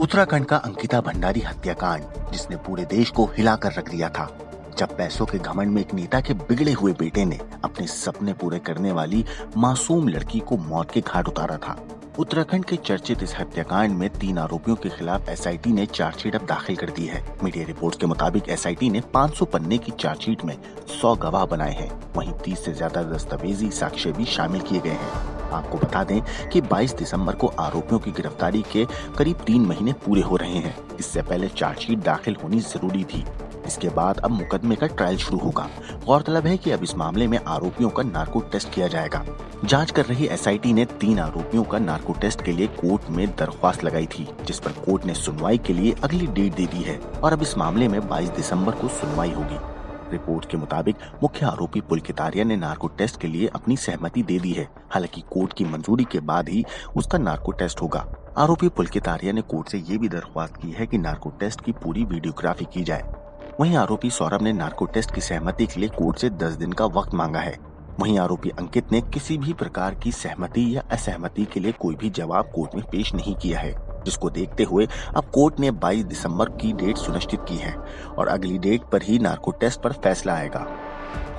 उत्तराखंड का अंकिता भंडारी हत्याकांड, जिसने पूरे देश को हिलाकर रख दिया था। जब पैसों के घमंड में एक नेता के बिगड़े हुए बेटे ने अपने सपने पूरे करने वाली मासूम लड़की को मौत के घाट उतारा था। उत्तराखंड के चर्चित इस हत्याकांड में तीन आरोपियों के खिलाफ एसआईटी ने चार्जशीट अब दाखिल कर दी है। मीडिया रिपोर्ट्स के मुताबिक एसआईटी ने 500 पन्ने की चार्जशीट में 100 गवाह बनाए हैं। वहीं 30 से ज़्यादा दस्तावेजी साक्ष्य भी शामिल किए गए हैं। आपको बता दें कि 22 दिसंबर को आरोपियों की गिरफ्तारी के करीब तीन महीने पूरे हो रहे हैं। इससे पहले चार्जशीट दाखिल होनी ज़रूरी थी। इसके बाद अब मुकदमे का ट्रायल शुरू होगा। गौरतलब है कि अब इस मामले में आरोपियों का नार्को टेस्ट किया जाएगा। जाँच कर रही एसआईटी ने तीन आरोपियों का नार्को टेस्ट के लिए कोर्ट में दरख्वास्त लगाई थी, जिस पर कोर्ट ने सुनवाई के लिए अगली डेट दे दी है और अब इस मामले में 22 दिसंबर को सुनवाई होगी। रिपोर्ट के मुताबिक मुख्य आरोपी पुलकितारिया ने नार्को टेस्ट के लिए अपनी सहमति दे दी है। हालाँकि कोर्ट की मंजूरी के बाद ही उसका नार्को टेस्ट होगा। आरोपी पुलकितारिया ने कोर्ट से ये भी दरख्वास्त की है कि नार्को टेस्ट की पूरी वीडियोग्राफी की जाए। वहीं आरोपी सौरभ ने नार्को टेस्ट की सहमति के लिए कोर्ट से 10 दिन का वक्त मांगा है। वहीं आरोपी अंकित ने किसी भी प्रकार की सहमति या असहमति के लिए कोई भी जवाब कोर्ट में पेश नहीं किया है, जिसको देखते हुए अब कोर्ट ने 22 दिसंबर की डेट सुनिश्चित की है और अगली डेट पर ही नार्को टेस्ट पर फैसला आएगा।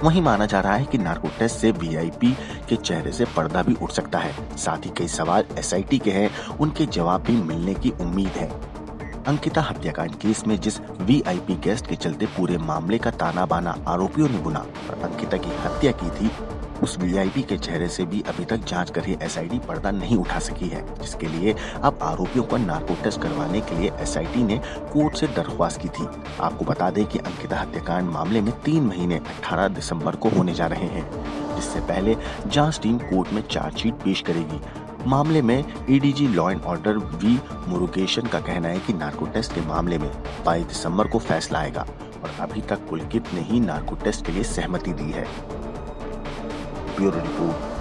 वहीं माना जा रहा है कि नार्को टेस्ट से वीआईपी के चेहरे से पर्दा भी उठ सकता है। साथ ही कई सवाल एसआईटी के हैं, उनके जवाब भी मिलने की उम्मीद है। अंकिता हत्याकांड केस में जिस वीआईपी गेस्ट के चलते पूरे मामले का ताना बाना आरोपियों ने बुना और अंकिता की हत्या की थी, उस वीआईपी के चेहरे से भी अभी तक जाँच कर रही एसआईटी पर्दा नहीं उठा सकी है, जिसके लिए अब आरोपियों का नार्को टेस्ट करवाने के लिए एसआईटी ने कोर्ट से दरख्वास्त की थी। आपको बता दें कि अंकिता हत्याकांड मामले में तीन महीने 18 दिसंबर को होने जा रहे हैं, जिससे पहले जाँच टीम कोर्ट में चार्जशीट पेश करेगी। मामले में ADG law and order V Murugesan का कहना है कि नार्को टेस्ट के मामले में 22 दिसंबर को फैसला आएगा और अभी तक कुलकित ने ही नार्को टेस्ट के लिए सहमति दी है। Bureau report.